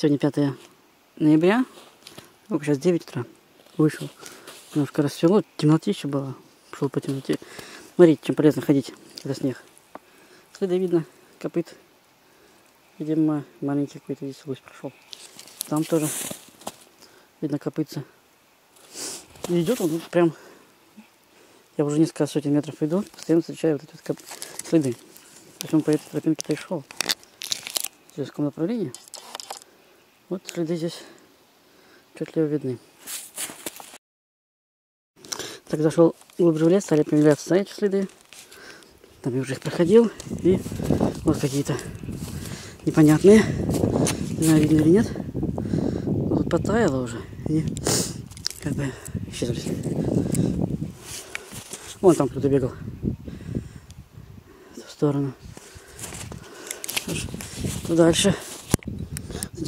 Сегодня 5 ноября. Сколько сейчас 9 утра. Вышел. Немножко расцвело. Темнотища была. Шел по темноте. Смотрите, чем полезно ходить, когда снег. Следы видно. Копыт. Видимо, маленький какой-то здесь луч прошел. Там тоже видно копытца. И идет он прям... Я уже несколько сотен метров иду, постоянно встречаю вот эти вот следы. Причем по этой тропинке-то и шел. В каком направлении. Вот следы здесь отчетливо видны. Так зашел глубже в лес, стали появляться эти следы. Там я уже их проходил. И вот какие-то непонятные. Не знаю, видно или нет. Вот подтаяло уже. И как бы исчезли. Вон там кто-то бегал. В ту сторону. Дальше?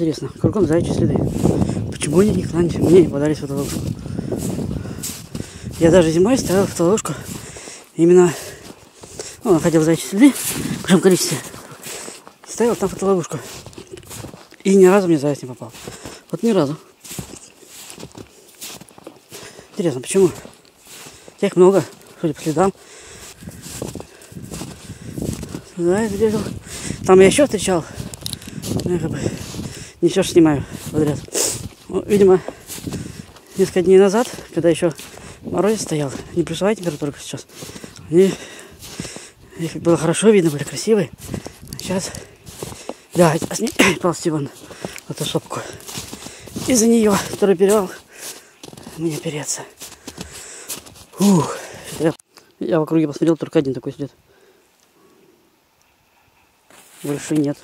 Интересно, кругом заячьи следы. Почему они не, мне не подались в эту ловушку? Я даже зимой ставил в эту ловушку именно ну, находил заячьи следы в большом количестве. Ставил там фотоловушку. И ни разу мне заяц не попал. Вот ни разу. Интересно, почему? Тех много, судя по следам. Заяц бегал. Там я еще встречал. Ну, как бы все снимаю подряд. Ну, видимо, несколько дней назад, когда еще мороз стоял, не плюсовая температура, сейчас, они, их было хорошо видно, были красивые. А сейчас, да, ней ползти вон эту сопку. Из-за нее, который перевал, мне переться. Ух, я, в округе посмотрел, только один такой сидит. Больше нет.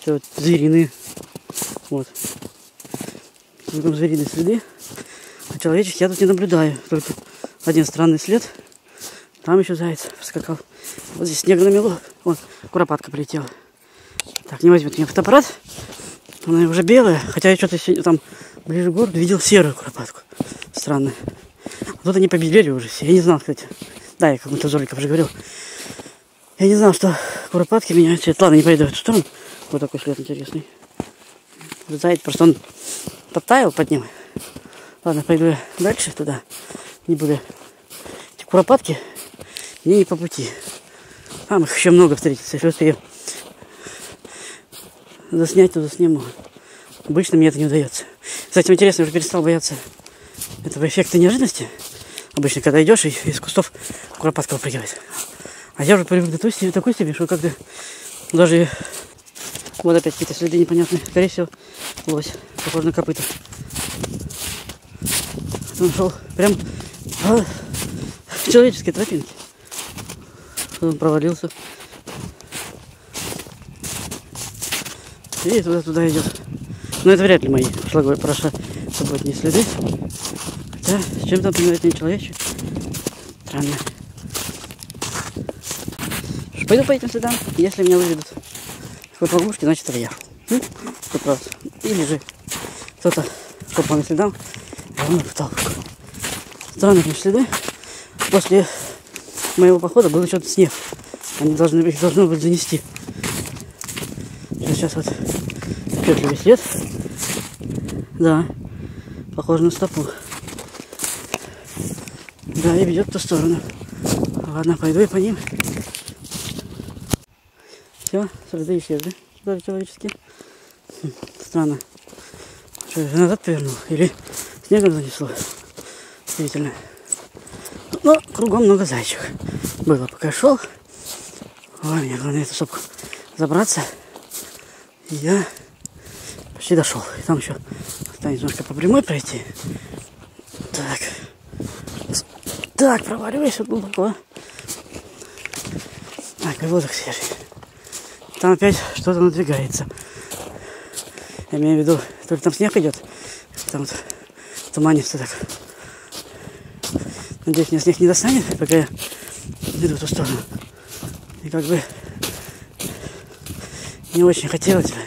Все вот звериные. Вот. Кругом звериные следы. А человеческих я тут не наблюдаю. Только один странный след. Там еще заяц скакал. Вот здесь снег намело. Вон, куропатка полетела. Так, не возьмет меня фотоаппарат. Она уже белая. Хотя я что-то там ближе к городу видел серую куропатку. Странно. А тут они побелели уже. Я не знал, кстати. Да, я как-то Золиков уже говорил. Я не знал, что куропатки меняют цвет. Ладно, не пойду в эту сторону. Вот такой след интересный. Заяц просто он подтаял под ним. Ладно, пойду дальше туда. Не буду. Эти куропатки мне не по пути. Там их еще много встретится. Если успею заснять, то засниму. Обычно мне это не удается. Кстати, интересно, я уже перестал бояться этого эффекта неожиданности. Обычно, когда идешь, и из кустов куропатка выпрыгивает. А я уже привык до той, такой степени, что когда даже вот опять какие-то следы непонятные. Скорее всего, лось. Похоже на копыта. Он шел прям по человеческой тропинке. Он провалился. И туда-туда идет. Но это вряд ли мои прошлогодние следы. Хотя с чем-то напоминает не человечек. Странно. Пойду по этим следам, если меня выведут в ловушке, значит это я. Сто раз. Или же кто-то по моим следам, ловушку. Странные следы. После моего похода был еще снег. Они должны, их должны были занести. Сейчас вот отчетливый след. Да, похоже на стопу. Да, и ведет в ту сторону. Ладно, пойду я по ним. Все, следы исчезли. Даже человеческие. Хм, странно. Что, я назад повернул? Или снегом занесло? Действительно. Но кругом много зайчик. Было, пока шел. Ой, мне главное эту сопку забраться. И я почти дошел. И там еще осталось немножко по прямой пройти. Так. Так, проваливайся глубоко. Так, и воздух свежий. Там опять что-то надвигается. Я имею в виду, только там снег идет. Там вот туманится так. Надеюсь, меня снег не достанет, пока я иду в ту сторону. И как бы не очень хотелось бы.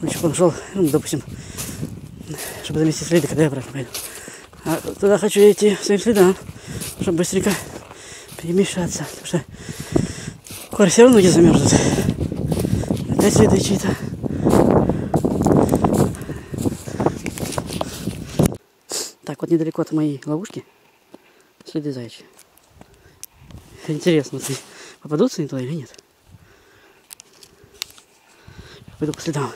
Лучше бы он шел, ну, допустим, чтобы замести следы, когда я обратно пойду. А туда хочу идти своим следам, чтобы быстренько перемешаться. Потому что Скоро все равно замерзнут. Опять следы чьи-то. Так, вот недалеко от моей ловушки следы зайчи. Интересно, вот попадутся они то или нет. Пойду по следам.